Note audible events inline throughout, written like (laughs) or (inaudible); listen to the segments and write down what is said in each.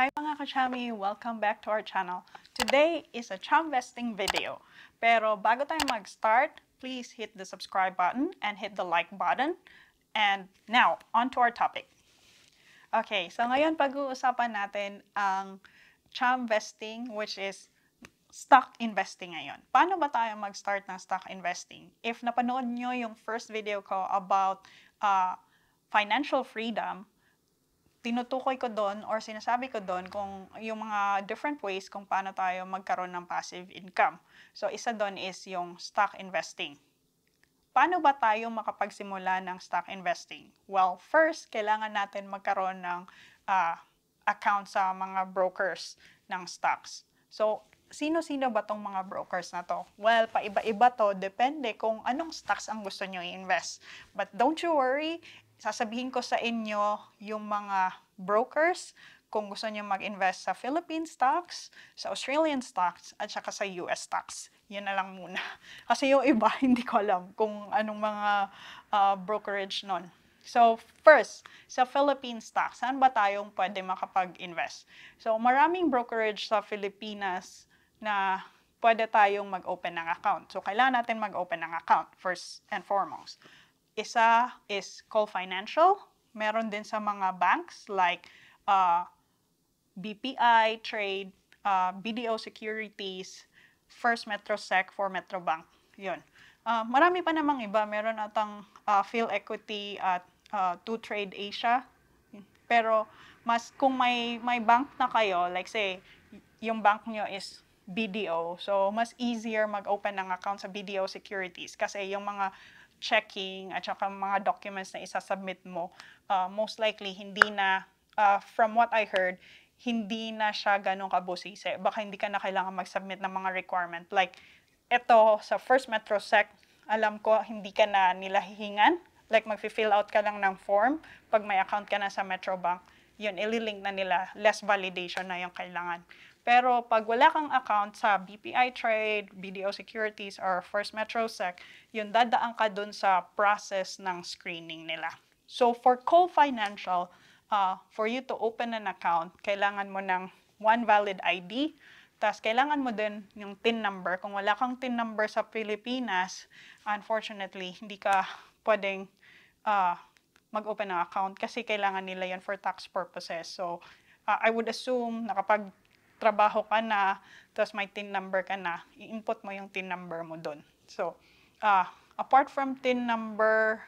Hi mga kachami! Welcome back to our channel. Today is a chum vesting video. Pero bago tayo mag-start, please hit the subscribe button and hit the like button. And now, on to our topic. Okay, so ngayon pag-uusapan natin ang chum vesting which is stock investing ngayon. Paano ba tayo mag-start ng stock investing? If napanood nyo yung first video ko about uh, financial freedom, tinutukoy ko doon or sinasabi ko doon kung yung mga different ways kung paano tayo magkaroon ng passive income. So, isa doon is yung stock investing. Paano ba tayo makapagsimula ng stock investing? Well, first, kailangan natin magkaroon ng uh, account sa mga brokers ng stocks. So, sino-sino ba tong mga brokers na to? Well, paiba-iba to. Depende kung anong stocks ang gusto nyo i-invest. But don't you worry, sasabihin ko sa inyo yung mga brokers kung gusto niyo mag-invest sa Philippine stocks, sa Australian stocks, at saka sa US stocks. Yan na lang muna. (laughs) Kasi yung iba, (laughs) hindi ko alam kung anong mga uh, brokerage nun. So, first, sa Philippine stocks, saan ba tayong pwede makapag-invest? So, maraming brokerage sa Pilipinas na pwede tayong mag-open ng account. So, kailangan natin mag-open ng account, first and foremost. Isa is Call Financial. Meron din sa mga banks like uh, BPI, Trade, uh, BDO Securities, First Metro Sec, for Metro Bank. Yun. Uh, marami pa namang iba. Meron atang uh, Phil Equity at uh, To Trade Asia. Pero mas kung may may bank na kayo, like say, yung bank nyo is BDO, so mas easier mag-open ng account sa BDO Securities kasi yung mga checking at saka mga documents na isasubmit mo, uh, most likely hindi na, uh, from what I heard, hindi na siya ganun kabusise. Baka hindi ka na kailangan mag-submit ng mga requirement. Like, ito sa First Metro Sec, alam ko hindi ka na nila hihingan. Like, mag-fill out ka lang ng form. Pag may account ka na sa Metro Bank, yun, ililink na nila. Less validation na yung kailangan. Pero pag wala kang account sa BPI Trade, BDO Securities, or First Metro Sec, yun dadaan ka dun sa process ng screening nila. So for Cole Financial, uh, for you to open an account, kailangan mo ng one valid ID, tapos kailangan mo din yung TIN number. Kung wala kang TIN number sa Pilipinas, unfortunately, hindi ka pwedeng uh, mag-open ng account kasi kailangan nila yan for tax purposes. So, uh, I would assume na kapag trabaho ka na, tapos may TIN number ka na, i-input mo yung TIN number mo doon. So, uh, apart from TIN number,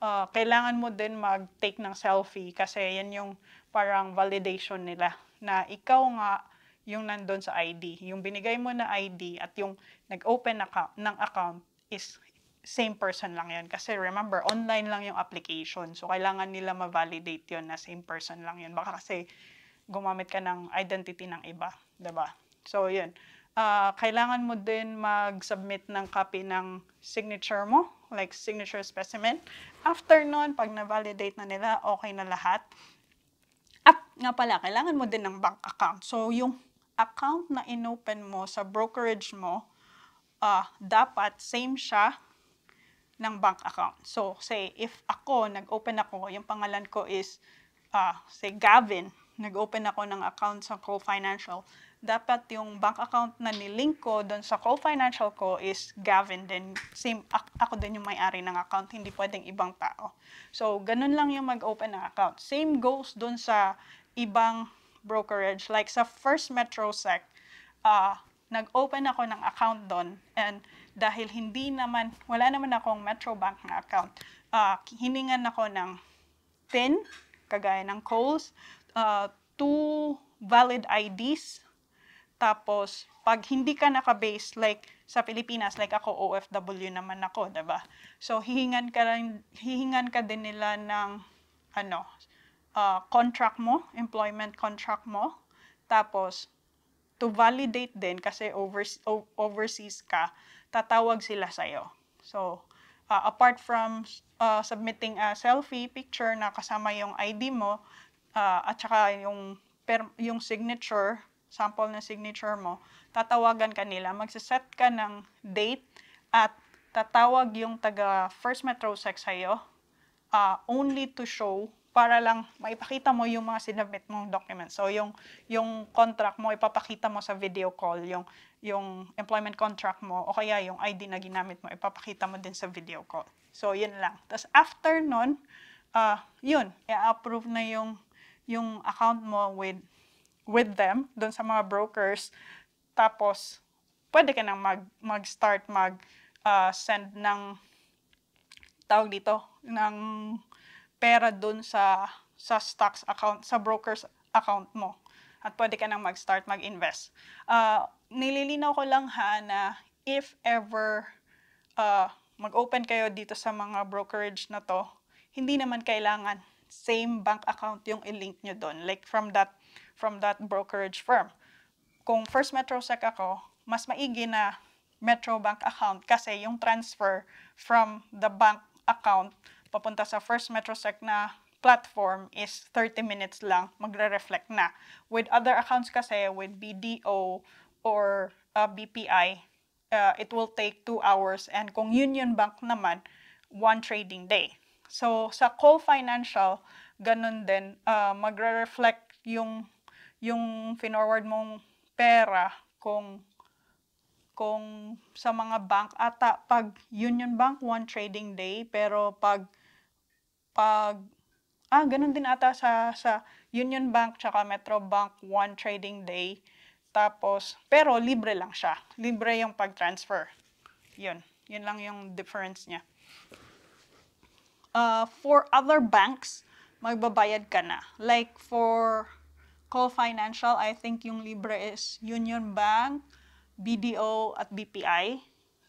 uh, kailangan mo din mag-take ng selfie kasi yan yung parang validation nila na ikaw nga yung nandun sa ID. Yung binigay mo na ID at yung nag-open account, ng account is same person lang yan. Kasi remember, online lang yung application. So, kailangan nila ma-validate yun na same person lang yun. Baka kasi gumamit ka ng identity ng iba, 'di ba? So, 'yun. Uh, kailangan mo din mag-submit ng copy ng signature mo, like signature specimen. After nun, pag na-validate na nila, okay na lahat. At nga pala, kailangan mo din ng bank account. So, yung account na inopen mo sa brokerage mo, uh, dapat same siya ng bank account. So, say, if ako, nag-open ako, yung pangalan ko is, uh, say, Gavin, nag-open ako ng account sa Co Financial, dapat yung bank account na nilink ko doon sa Co Financial ko is Gavin din. Same, ako din yung may-ari ng account, hindi pwedeng ibang tao. So, ganun lang yung mag-open ng account. Same goes doon sa ibang brokerage. Like sa First Metro Sec, uh, nag-open ako ng account doon and dahil hindi naman, wala naman akong Metro Bank na account, uh, hiningan ako ng PIN, kagaya ng Coles, uh, two valid IDs. Tapos, pag hindi ka naka-base, like sa Pilipinas, like ako, OFW naman ako, ba diba? So, hihingan ka, rin, hihingan ka din nila ng, ano, uh, contract mo, employment contract mo. Tapos, to validate din, kasi overseas, overseas ka, tatawag sila sa'yo. So, uh, apart from uh, submitting a selfie picture na kasama yung ID mo, uh, at saka yung, per, yung signature, sample na signature mo, tatawagan ka nila, magsaset ka ng date at tatawag yung taga First Metro Sec sa'yo uh, only to show para lang maipakita mo yung mga sinabit mong documents. So yung yung contract mo ipapakita mo sa video call, yung yung employment contract mo o kaya yung ID na ginamit mo ipapakita mo din sa video call. So yun lang. Tapos after nun, uh, yun, i-approve na yung yung account mo with with them doon sa mga brokers. Tapos pwede ka nang mag mag-start mag uh, send ng tawag dito ng pera dun sa sa stocks account, sa broker's account mo. At pwede ka nang mag-start mag-invest. Uh, nililinaw ko lang ha na if ever uh, mag-open kayo dito sa mga brokerage na to, hindi naman kailangan same bank account yung i-link nyo doon. Like from that, from that brokerage firm. Kung First Metrosec ako, mas maigi na Metro Bank account kasi yung transfer from the bank account papunta sa First Metrosec na platform is 30 minutes lang, magre-reflect na. With other accounts kasi, with BDO or uh, BPI, uh, it will take 2 hours. And kung Union Bank naman, one trading day. So, sa Call Financial, ganun din, uh, magre-reflect yung, yung finorward mong pera kung kung sa mga bank. Ata pag Union Bank one trading day pero pag pag ah ganun din ata sa sa Union Bank tsaka Metro Bank one trading day. Tapos pero libre lang siya. Libre yung pag-transfer. Yun. Yun lang yung difference niya uh, for other banks magbabayad ka na like for Call Financial I think yung libre is Union Bank BDO at BPI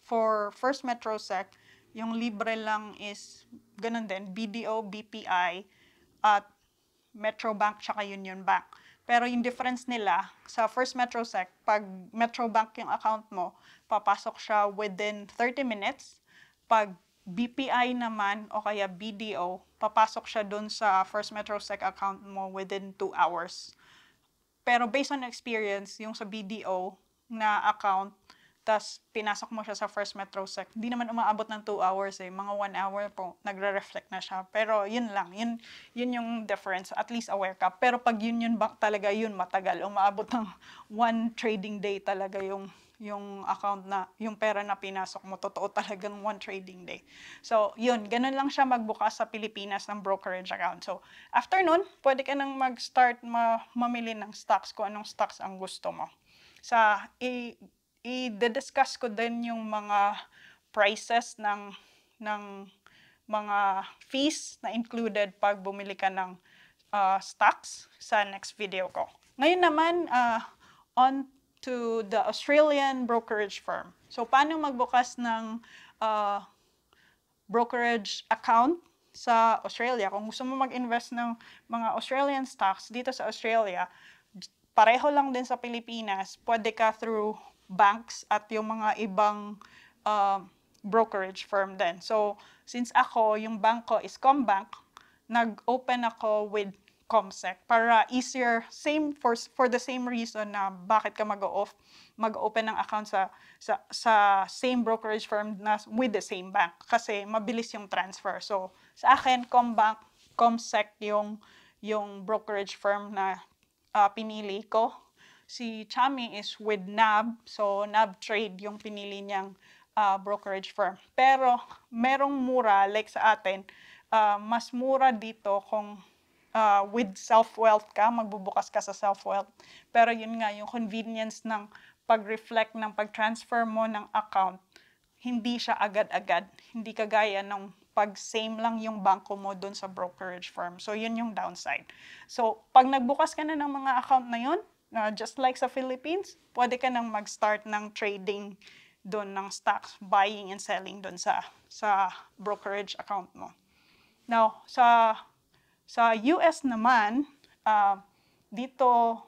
for First Metro Sec yung libre lang is ganun din, BDO, BPI, at Metro Bank tsaka Union Bank. Pero yung difference nila, sa First Metro Sec, pag Metro Bank yung account mo, papasok siya within 30 minutes. Pag BPI naman o kaya BDO, papasok siya dun sa First Metro Sec account mo within 2 hours. Pero based on experience, yung sa BDO na account, tas pinasok mo siya sa First Metro Sec, hindi naman umaabot ng 2 hours eh. Mga 1 hour po, nagre-reflect na siya. Pero yun lang, yun, yun yung difference. At least aware ka. Pero pag yun yun talaga, yun matagal. Umaabot ng one trading day talaga yung yung account na, yung pera na pinasok mo, totoo talagang one trading day. So, yun, ganun lang siya magbukas sa Pilipinas ng brokerage account. So, after nun, pwede ka nang mag-start ma mamili ng stocks kung anong stocks ang gusto mo. Sa, i-discuss ko din yung mga prices ng ng mga fees na included pag bumili ka ng uh, stocks sa next video ko. Ngayon naman, uh, on to the Australian brokerage firm. So, paano magbukas ng uh, brokerage account sa Australia? Kung gusto mo mag-invest ng mga Australian stocks dito sa Australia, pareho lang din sa Pilipinas, pwede ka through banks at yung mga ibang uh, brokerage firm din. So, since ako, yung bank ko is Combank, nag-open ako with Comsec para easier, same for, for the same reason na bakit ka mag-off, mag-open ng account sa, sa, sa same brokerage firm na with the same bank kasi mabilis yung transfer. So, sa akin, Combank, Comsec yung, yung brokerage firm na uh, pinili ko Si Chami is with NAB, so NAB Trade yung pinili niyang uh, brokerage firm. Pero merong mura, like sa atin, uh, mas mura dito kung uh, with self-wealth ka, magbubukas ka sa self-wealth. Pero yun nga, yung convenience ng pag-reflect ng pag-transfer mo ng account, hindi siya agad-agad. Hindi kagaya ng pag same lang yung bangko mo doon sa brokerage firm. So, yun yung downside. So, pag nagbukas ka na ng mga account na yun, Uh, just like sa Philippines, pwede ka nang mag-start ng trading doon ng stocks, buying and selling doon sa sa brokerage account mo. Now, sa sa US naman, uh, dito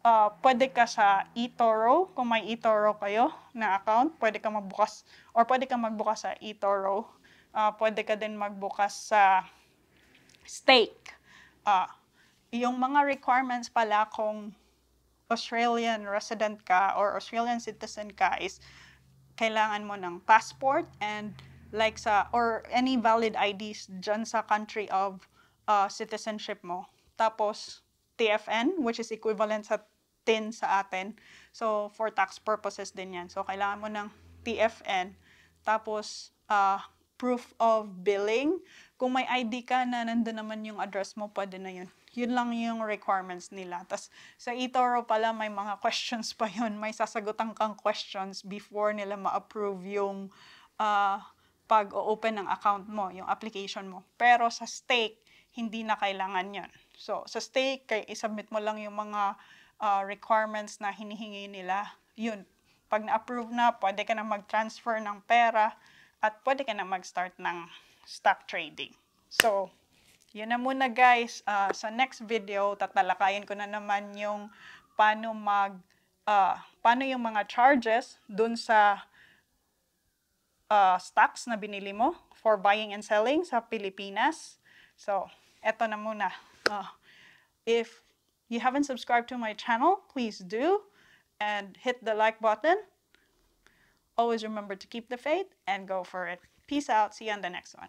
uh, pwede ka sa eToro, kung may eToro kayo na account, pwede ka magbukas or pwede ka magbukas sa eToro. Uh, pwede ka din magbukas sa stake. Uh, yung mga requirements pala kung Australian resident ka or Australian citizen ka is kailangan mo ng passport and like sa or any valid IDs dyan sa country of uh, citizenship mo. Tapos, TFN, which is equivalent sa TIN sa atin. So, for tax purposes din yan. So, kailangan mo ng TFN. Tapos, uh, proof of billing. Kung may ID ka na nandun naman yung address mo, pwede na yun. Yun lang yung requirements nila. Tapos sa eToro pala may mga (laughs) questions pa yun. May sasagutan kang questions before nila ma-approve yung uh, pag-open ng account mo, yung application mo. Pero sa stake, hindi na kailangan yun. So sa stake, kay isubmit mo lang yung mga uh, requirements na hinihingi nila. Yun, pag na-approve na, pwede ka na mag-transfer ng pera at pwede ka na mag-start ng stock trading. So, yun na muna guys. Uh, sa next video, tatalakayin ko na naman yung paano mag uh, paano yung mga charges dun sa uh, stocks na binili mo for buying and selling sa Pilipinas. So, eto na muna. Uh, if you haven't subscribed to my channel, please do and hit the like button. Always remember to keep the faith and go for it. Peace out. See you on the next one.